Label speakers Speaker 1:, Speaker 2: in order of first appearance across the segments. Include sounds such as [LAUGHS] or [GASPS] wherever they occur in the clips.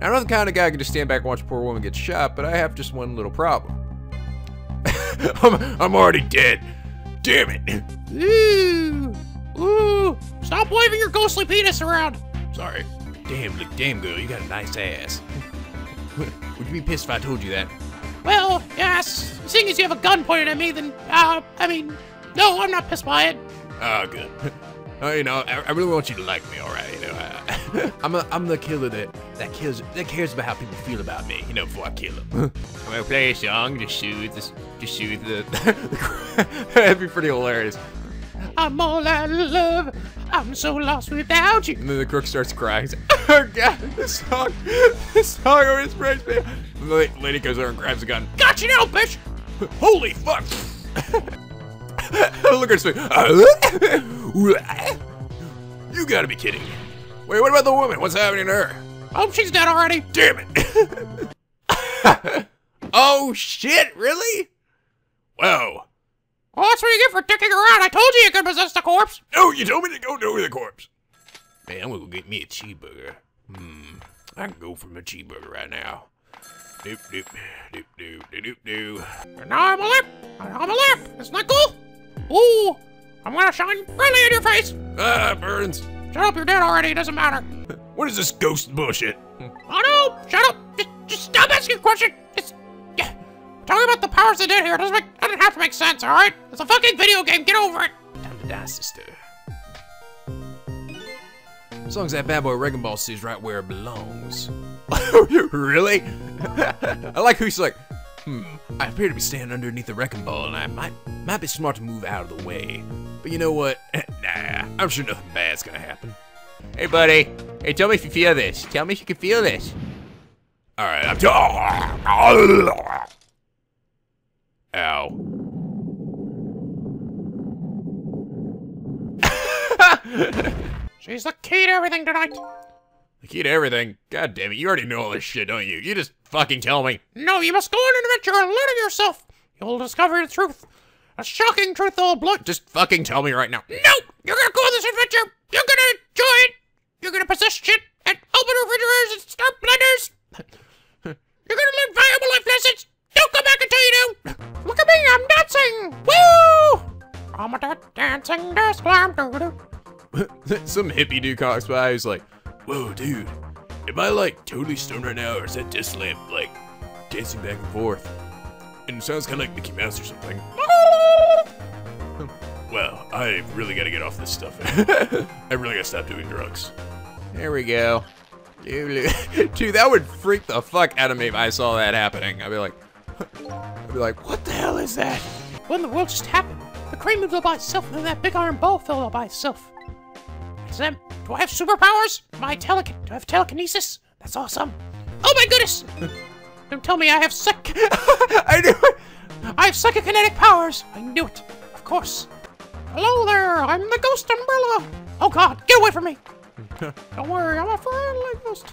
Speaker 1: Now, I'm not the kind of guy who can just stand back and watch a poor woman get shot, but I have just one little problem. [LAUGHS] I'm, I'm already dead. Damn it.
Speaker 2: Ooh. Ooh. Stop waving your ghostly penis around.
Speaker 1: Sorry. Damn, look, damn girl, you got a nice ass. [LAUGHS] Would you be pissed if I told you that?
Speaker 2: Well, yes. Seeing as you have a gun pointed at me, then, uh, I mean, no, I'm not pissed by it.
Speaker 1: Oh, good. Oh, [LAUGHS] you know, I, I really want you to like me, all right. You know, I, [LAUGHS] I'm a, I'm the killer that that kills that cares about how people feel about me. You know, before I kill them. [LAUGHS] I'm gonna play a song to soothe this, to soothe the. [LAUGHS] That'd be pretty hilarious.
Speaker 2: I'm all out of love. I'm so lost without you.
Speaker 1: And then the crook starts crying. Like, oh god, this song, this song always breaks me. And the lady goes over and grabs a gun.
Speaker 2: Got you now, bitch.
Speaker 1: Holy fuck! Look at her. you gotta be kidding me. Wait, what about the woman? What's happening to her?
Speaker 2: Oh, she's dead already.
Speaker 1: Damn it! [LAUGHS] oh shit! Really? Whoa!
Speaker 2: Well, that's what you get for dicking around. I told you you could possess the corpse.
Speaker 1: No, you told me to go do the corpse. Man, I'm gonna go get me a cheeseburger. Hmm, I can go for my cheeseburger right now. Doop doop doop doop doop doop doop.
Speaker 2: And now I'm a lip. I'm a lip. Isn't that cool? Ooh, I'm gonna shine brightly in your face.
Speaker 1: Ah, burns.
Speaker 2: Shut up, you're dead already. It doesn't matter.
Speaker 1: What is this ghost bullshit?
Speaker 2: Oh no! Shut up! Just, just stop asking a question. It's yeah. Talking about the powers that did here doesn't make doesn't have to make sense. All right? It's a fucking video game. Get over it.
Speaker 1: Time to die, sister. As long as that bad boy Wrecking Ball stays right where it belongs. [LAUGHS] really? [LAUGHS] I like who he's like, hmm, I appear to be standing underneath the Wrecking Ball and I might might be smart to move out of the way. But you know what? Nah, I'm sure nothing bad's gonna happen. Hey, buddy. Hey, tell me if you feel this. Tell me if you can feel this. All right, I'm. Ow. [LAUGHS]
Speaker 2: She's the key to everything tonight.
Speaker 1: The key to everything. God damn it, you already know all this shit, don't you? You just fucking tell me.
Speaker 2: No, you must go on an adventure and learn it yourself. You'll discover the truth. A shocking truth that blood.
Speaker 1: Just fucking tell me right now.
Speaker 2: No! You're gonna go on this adventure! You're gonna enjoy it! You're gonna possess shit and open refrigerators and start blenders! You're gonna learn valuable life lessons! Don't come back until you do! Look at me, I'm dancing! Woo! I'm a da- dancing clam doo [LAUGHS]
Speaker 1: Some hippie dude walks by who's like, Whoa, dude. Am I like totally stoned right now, or is that disc lamp like dancing back and forth? And it sounds kind of like Mickey Mouse or something. Well, I really gotta get off this stuff. [LAUGHS] I really gotta stop doing drugs. There we go. Dude, [LAUGHS] dude, that would freak the fuck out of me if I saw that happening. I'd be like, [LAUGHS] I'd be like, what the hell is that?
Speaker 2: When the world just happened, the crane moved all by itself, and then that big iron ball fell all by itself. It's them. Do I have superpowers? Am I tele- Do I have telekinesis? That's awesome. Oh my goodness! Don't tell me I have psych-
Speaker 1: I knew it.
Speaker 2: I have psychokinetic powers. I knew it. Of course. Hello there. I'm the ghost umbrella. Oh God, get away from me. [LAUGHS] Don't worry, I'm a friendly ghost.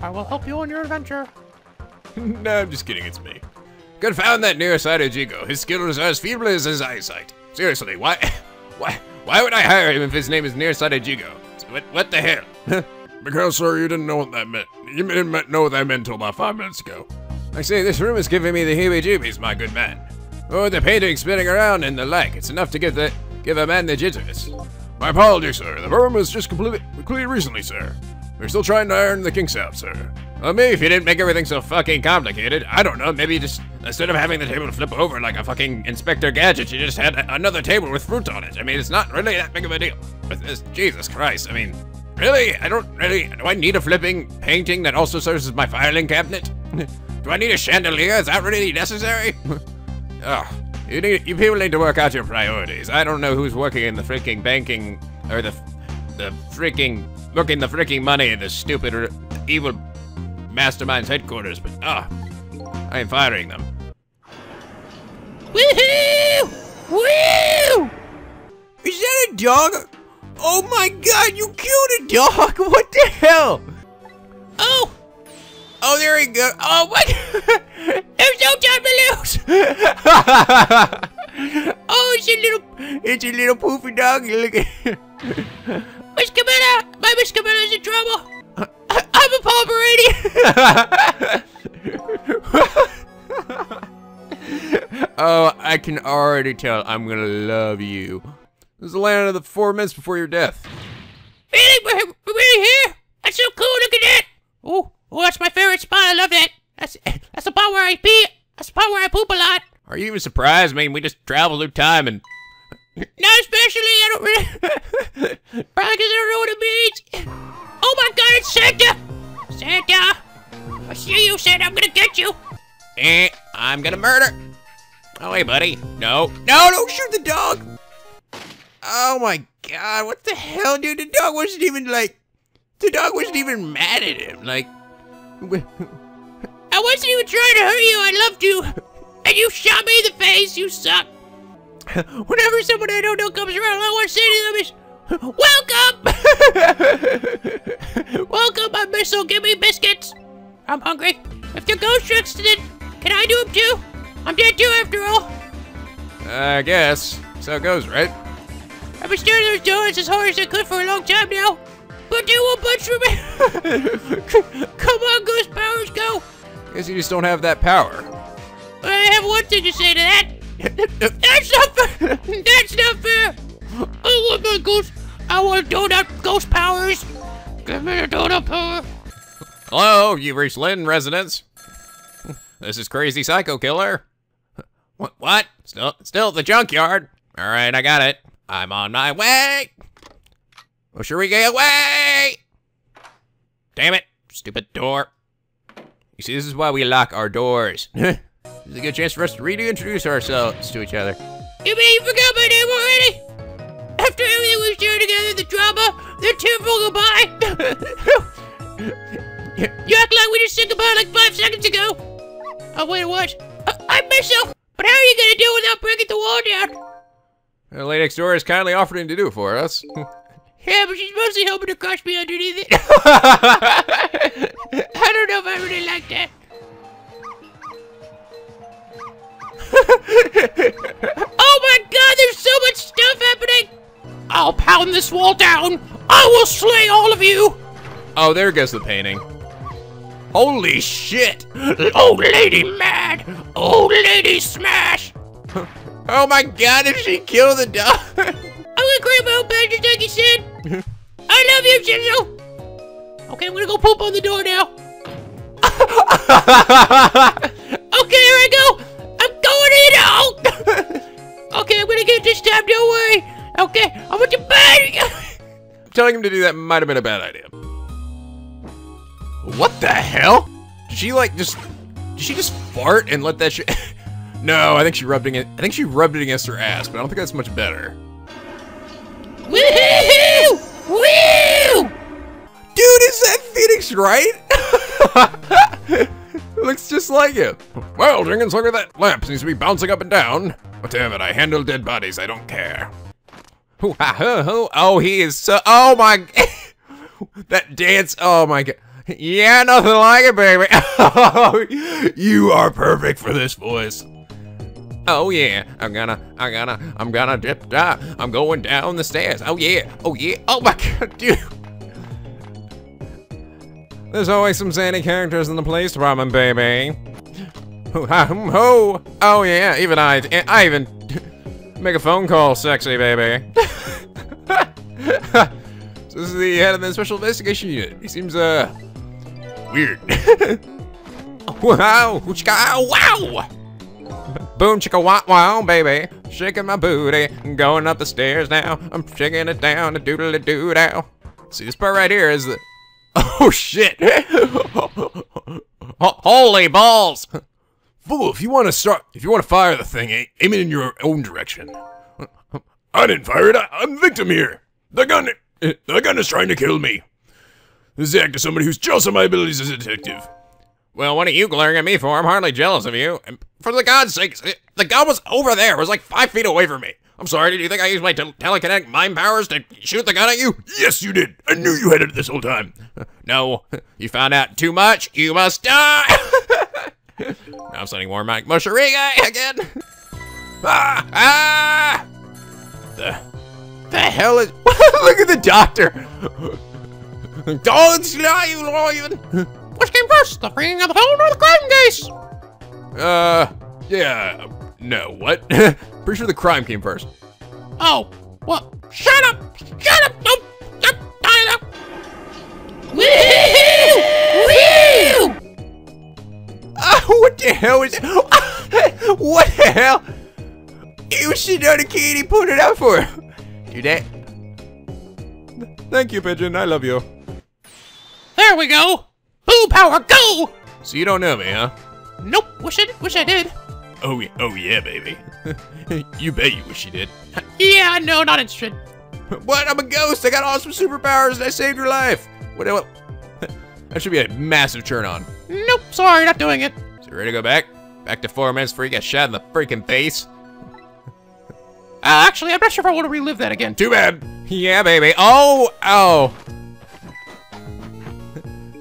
Speaker 2: I will help you on your adventure. [LAUGHS]
Speaker 1: no, I'm just kidding, it's me. Confound that nearsighted Jeego. His skills are as feeble as his eyesight. Seriously, why, [LAUGHS] why, why would I hire him if his name is nearsighted Jeego? What, what the hell? because, sir, you didn't know what that meant. You didn't know what that meant until about five minutes ago. I say, this room is giving me the heebie-jeebies, my good man. Oh, the painting spinning around and the like. It's enough to give the give a man the jitters. My apologies, sir. The room was just completely completed recently, sir. We're still trying to iron the kinks out, sir. Well, maybe if you didn't make everything so fucking complicated, I don't know, maybe just, instead of having the table flip over like a fucking Inspector Gadget, you just had another table with fruit on it. I mean, it's not really that big of a deal. But this, Jesus Christ, I mean, really? I don't really, do I need a flipping painting that also serves as my filing cabinet? [LAUGHS] do I need a chandelier? Is that really necessary? [LAUGHS] Ugh. You, need, you people need to work out your priorities. I don't know who's working in the freaking banking, or the, the freaking, looking the freaking money in this stupid, r- evil mastermind's headquarters, but ah, I am firing them.
Speaker 2: Woohoo! Woo!
Speaker 1: Is that a dog? Oh my god, you killed a dog! [LAUGHS] What the hell?
Speaker 2: Oh!
Speaker 1: Oh, there he go. Oh my [LAUGHS]
Speaker 2: There's no time to lose! [LAUGHS] oh, it's a little...
Speaker 1: It's a little poofy dog. Look at [LAUGHS]
Speaker 2: Miss Kamila! My Miss Kamila's in trouble! I, I'm a Brady.
Speaker 1: oh, I can already tell I'm gonna love you. This is the land of the four minutes before your death.
Speaker 2: really? We're, we're really here? That's so cool. Look at that. Oh, oh, that's my favorite spot. I love that. That's that's the spot where I pee. That's the spot where I poop a lot.
Speaker 1: Are you even surprised? I mean, we just traveled through time and. [LAUGHS]
Speaker 2: Not especially. I don't really. Probably because I don't know what it means. Oh my God! It's Santa. Santa. I see you, Santa. I'm gonna get you.
Speaker 1: Eh, I'm gonna murder. Oh, hey, buddy. No. No, don't shoot the dog. Oh my god, what the hell, dude? The dog wasn't even like. The dog wasn't even mad at him. Like.
Speaker 2: I wasn't even trying to hurt you. I loved you. And you shot me in the face. You suck. Whenever someone I don't know comes around, all I want to say to them is, Welcome! [LAUGHS] Welcome, my missile. Give me biscuits. I'm hungry. If they're ghost tricks, then can I do them too? I'm dead too, after all.
Speaker 1: I guess. So it goes, right?
Speaker 2: I've been staring at those doors as hard as I could for a long time now. But they won't budge me. Come on, ghost powers, go.
Speaker 1: I Guess you just don't have that power.
Speaker 2: I have one thing to say to that. That's not fair. That's not fair. I want my ghost. I want donut ghost powers. Give me the donut power.
Speaker 1: Hello, you've reached Lynne residence. This is Crazy Psycho Killer. What? What? Still, still at the junkyard. All right, I got it. I'm on my way. Oh, sure we get away. Damn it, stupid door. You see, this is why we lock our doors. [LAUGHS] this is a good chance for us to reintroduce ourselves to each other.
Speaker 2: You mean you forgot my name already? After everything we've shared together, the drama, the tearful goodbye. you act like we just said goodbye like five seconds ago. Oh, wait, what? I, I miss you. But how are you gonna do without breaking the wall down?
Speaker 1: The lady next door has kindly offered him to do it for us. [LAUGHS]
Speaker 2: Yeah, but she's mostly hoping to crush me underneath it. [LAUGHS] I don't know if I really like that. [LAUGHS] oh my god, there's so much stuff happening! I'll pound this wall down! I will slay all of you!
Speaker 1: oh, there goes the painting. Holy shit!
Speaker 2: Old lady mad! Old lady smash! [LAUGHS]
Speaker 1: Oh my god, did she kill the dog?
Speaker 2: I'm gonna create my own just like you said! [LAUGHS] I love you, Shinzo! Okay, I'm gonna go poop on the door now. [LAUGHS] okay, here I go! I'm going in out! okay, I'm gonna get it this time, don't worry! Okay, I'm with your bed!
Speaker 1: Telling him to do that might have been a bad idea. What the hell? Did she like just? Did she just fart and let that shit? [LAUGHS] no, I think she rubbed it. I think she rubbed it against her ass, but I don't think that's much better. Right? [LAUGHS] Looks just like him. Well, Jenkins, look at that lamp. Seems to be bouncing up and down. It, I handle dead bodies. I don't care. Oh, he is so. Oh my. [LAUGHS] that dance. Oh my god. Yeah, nothing like it, baby. [LAUGHS] You are perfect for this voice. Oh yeah, I'm gonna, I'm gonna, I'm gonna dip dive. I'm going down the stairs. Oh yeah, oh yeah. Oh my god, dude. There's always some zany characters in the police department, baby. [LAUGHS] Ho-hum-ho! Oh yeah, even I, I even make a phone call sexy, baby. so [LAUGHS] this is the head of the special investigation unit. He seems, uh, weird. [LAUGHS] wow, chicka, wow. Boom, chicka, wow, wow, baby. Shaking my booty, going up the stairs now. I'm shaking it down, a doodly doo dow. See, this part right here is the. Oh shit! Holy balls! Fool, if you want to start, if you want to fire the thing, aim it in your own direction. I didn't fire it. I, I'm the victim here. The gun, the gun is trying to kill me. This is the act of somebody who's jealous of my abilities as a detective. Well, what are you glaring at me for? I'm hardly jealous of you. And for the God's sakes, the gun was over there. It was like five feet away from me. I'm sorry, did you think I used my tel telekinetic mind powers to shoot the gun at you? Yes, you did. I knew you had it this whole time. No, you found out too much. You must die. [LAUGHS] now I'm sending more Mike Mushariga again. [LAUGHS] Ah, ah. The, the hell is... [LAUGHS] Look at the doctor. Don't lie, you lion!
Speaker 2: Which came first, the ringing of the phone or the crime case?
Speaker 1: Uh, yeah, no, what? [LAUGHS] Pretty sure the crime came first.
Speaker 2: Oh, well, shut up! Shut up! Don't, don't, don't, Woo!
Speaker 1: Uh, what the hell is What the hell? You should know the key he put it out for. Do that. Thank you, Pigeon. I love you.
Speaker 2: There we go! Boo power, go!
Speaker 1: So you don't know me, huh?
Speaker 2: Nope, wish I, wish I did.
Speaker 1: Oh, yeah, oh yeah, baby. [LAUGHS] you bet you wish you did.
Speaker 2: Yeah, no, not interested.
Speaker 1: What? I'm a ghost. I got awesome superpowers and I saved your life. What? what? [LAUGHS] that should be a massive turn on.
Speaker 2: Nope, sorry, not doing it.
Speaker 1: So ready to go back? Back to four minutes before you get shot in the freaking face? [LAUGHS]
Speaker 2: Uh, actually, I'm not sure if I want to relive that again.
Speaker 1: Too bad. Yeah, baby. Oh, oh.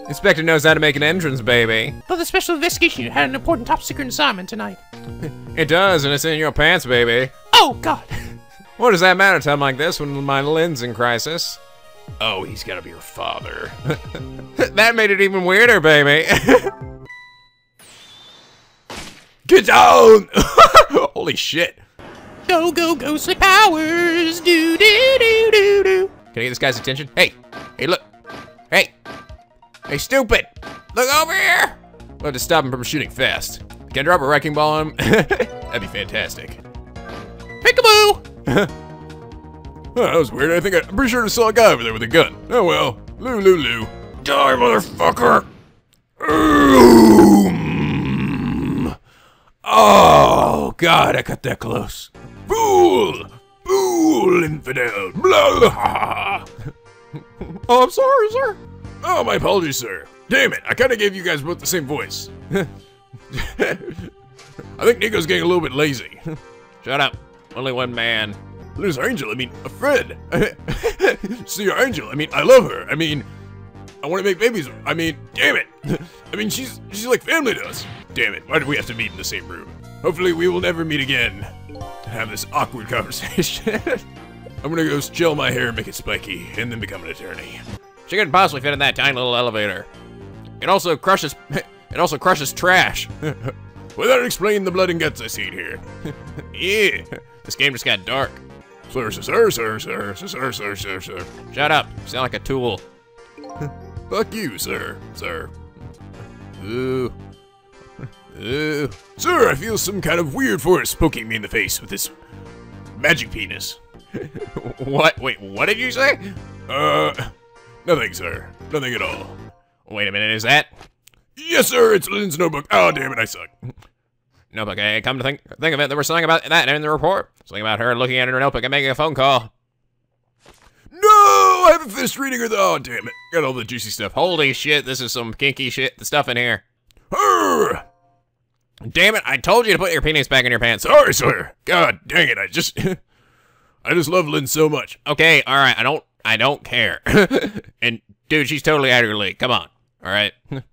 Speaker 1: Inspector knows how to make an entrance, baby.
Speaker 2: But the special investigation you had an important top secret assignment tonight.
Speaker 1: It does, and it's in your pants, baby.
Speaker 2: Oh, God. [LAUGHS]
Speaker 1: What does that matter a time like this when my lens in crisis? Oh, he's gotta be your father. [LAUGHS] that made it even weirder, baby. [LAUGHS] Get down! Holy shit.
Speaker 2: Go, go, ghostly powers. Do, do, do, do, do.
Speaker 1: Can I get this guy's attention? Hey, hey, look. Hey, hey, stupid. Look over here. We'll have to stop him from shooting fast. Can I drop a wrecking ball on him? That'd be fantastic.
Speaker 2: Peekaboo! [LAUGHS]
Speaker 1: Oh, that was weird. I think I, I'm pretty sure I saw a guy over there with a gun. Oh well. Lou, Lou. Die, motherfucker! Boom! Oh, God, I got that close. Fool! Fool, infidel! Blah! [LAUGHS] oh, I'm sorry, sir. Oh, my apologies, sir. Damn it, I kind of gave you guys both the same voice. [LAUGHS] [LAUGHS] I think Nico's getting a little bit lazy. [LAUGHS] Shut up. Only one man. There's Angel, I mean, a friend. [LAUGHS] See, your Angel, I mean, I love her. I mean, I want to make babies. I mean, damn it. I mean, she's she's like family to us. Damn it, why do we have to meet in the same room? Hopefully we will never meet again. Have this awkward conversation. I'm gonna go gel my hair, and make it spiky, and then become an attorney. She couldn't possibly fit in that tiny little elevator. It also crushes it also crushes trash. [LAUGHS] well that explain the blood and guts I see here. [LAUGHS] yeah. This game just got dark. Sir, sir, sir, sir, sir, sir, sir, sir, sir. Shut up. You sound like a tool. [LAUGHS] Fuck you, sir, sir. Ooh. Ooh. Sir, I feel some kind of weird force poking me in the face with this magic penis. what? Wait, what did you say? Uh, nothing, sir. Nothing at all. Wait a minute, is that? Yes, sir, it's Lynne's notebook. Oh, damn it, I suck. Notebook, hey, come to think, think of it, there was something about that in the report. Something about her looking at her notebook and making a phone call. No, I haven't finished reading her though. Oh, damn it. Got all the juicy stuff. Holy shit, this is some kinky shit. The stuff in here. Her! Damn it, I told you to put your penis back in your pants. Sorry, sir. God dang it, I just... [LAUGHS] I just love Lynne so much. Okay, alright, I don't... I don't care. [LAUGHS] and, dude, she's totally out of your league. Come on. Alright. [LAUGHS]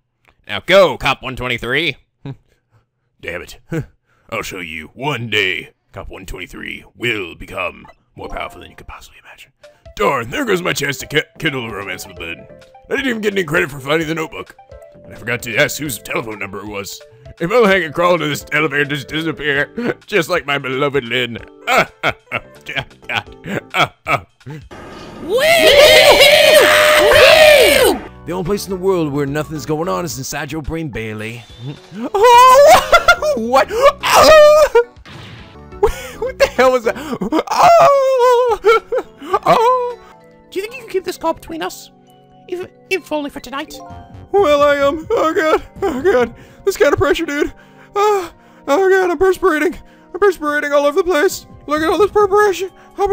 Speaker 1: Now go, Cop 123. [LAUGHS] Damn it. [LAUGHS] I'll show you. One day, Cop 123 will become more powerful than you could possibly imagine. Darn, there goes my chance to ki kindle a romance with Lynne. I didn't even get any credit for finding the notebook. And I forgot to ask whose telephone number it was. If I'll hang and crawl into this elevator and just disappear, [LAUGHS] just like my beloved Lynne. Ah, ah, ah, ah, ah, ah.
Speaker 3: The only place in the world where nothing's going on is inside your brain, Bailey. [LAUGHS]
Speaker 1: Oh, what? Oh! [LAUGHS] What the hell was that? [LAUGHS] Oh! Oh!
Speaker 2: Do you think you can keep this call between us? Even, if only for tonight?
Speaker 1: Well, I am. Oh god. Oh god. This kind of pressure, dude. Oh, oh god, I'm perspiring. I'm perspiring all over the place. Look at all this perspiration. I'm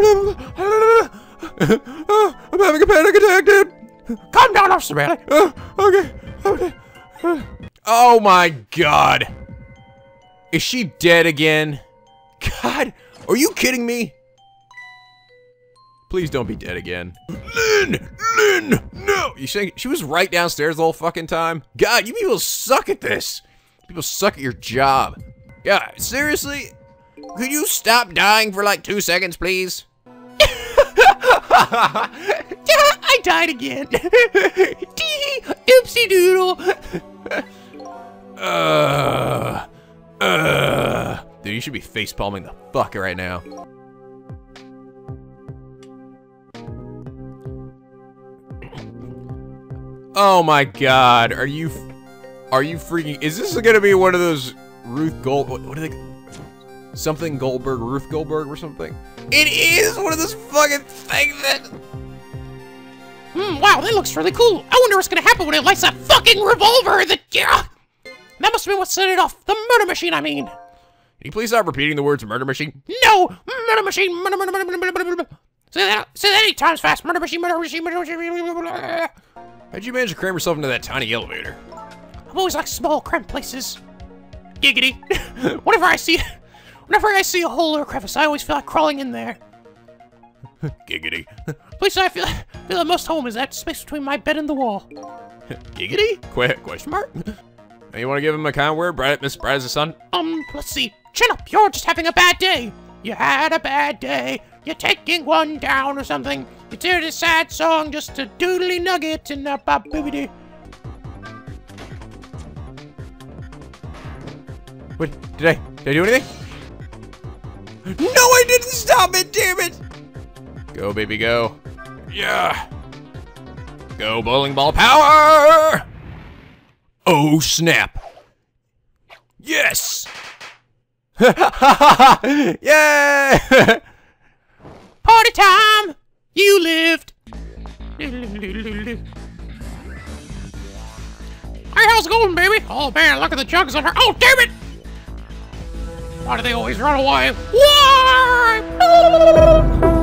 Speaker 1: ah, having a panic attack, dude.
Speaker 2: Calm down, Officer Bailey.
Speaker 1: Oh, uh, okay. Okay. Oh my god. Is she dead again? God, are you kidding me? Please don't be dead again. Lynne! Lynne! No! You saying she was right downstairs the whole fucking time? God, you people suck at this. People suck at your job. Yeah, seriously? Could you stop dying for like two seconds, please? [LAUGHS]
Speaker 2: I died again. [LAUGHS] Tee, oopsie doodle.
Speaker 1: Uh, uh. Dude, you should be face palming the fuck right now. Oh my god, are you, are you freaking, is this gonna be one of those Ruth Gold, what, what are they, something Goldberg, Ruth Goldberg or something? It is one of those fucking things that,
Speaker 2: Hmm, wow, that looks really cool. I wonder what's gonna happen when it lights that fucking revolver that, [LAUGHS] yeah. That must have been what set it off. The murder machine, I mean.
Speaker 1: can you please stop repeating the words murder machine?
Speaker 2: No! Murder machine! Murder, murder, murder, murder, murder, murder. Say that, say that eight times fast. Murder machine, murder machine, murder machine. Murder machine.
Speaker 1: How'd you manage to cram yourself into that tiny elevator?
Speaker 2: I've always liked small, cramped places. Giggity. [LAUGHS] whenever I see, whenever I see a hole or a crevice, I always feel like crawling in there. [LAUGHS]
Speaker 1: Giggity. [LAUGHS]
Speaker 2: Place I feel, feel the most home is that space between my bed and the wall. [LAUGHS]
Speaker 1: Giggity? Que question mark? You want to give him a kind word, bright, Miss Bright as the sun?
Speaker 2: Um, let's see. Chin up, you're just having a bad day. You had a bad day. You're taking one down or something. You did a sad song, just a doodly nugget and a bop boobity.
Speaker 1: What? Did I? Did I do anything? [GASPS] No, I didn't stop it. Damn it! Go, baby, go. Yeah. Go, bowling ball power! Oh snap! Yes! [LAUGHS] Yay! [LAUGHS]
Speaker 2: Party time! You lived! Hey, how's it going, baby? Oh man, look at the jugs on her. Oh, damn it! Why do they always run away? Why? [LAUGHS]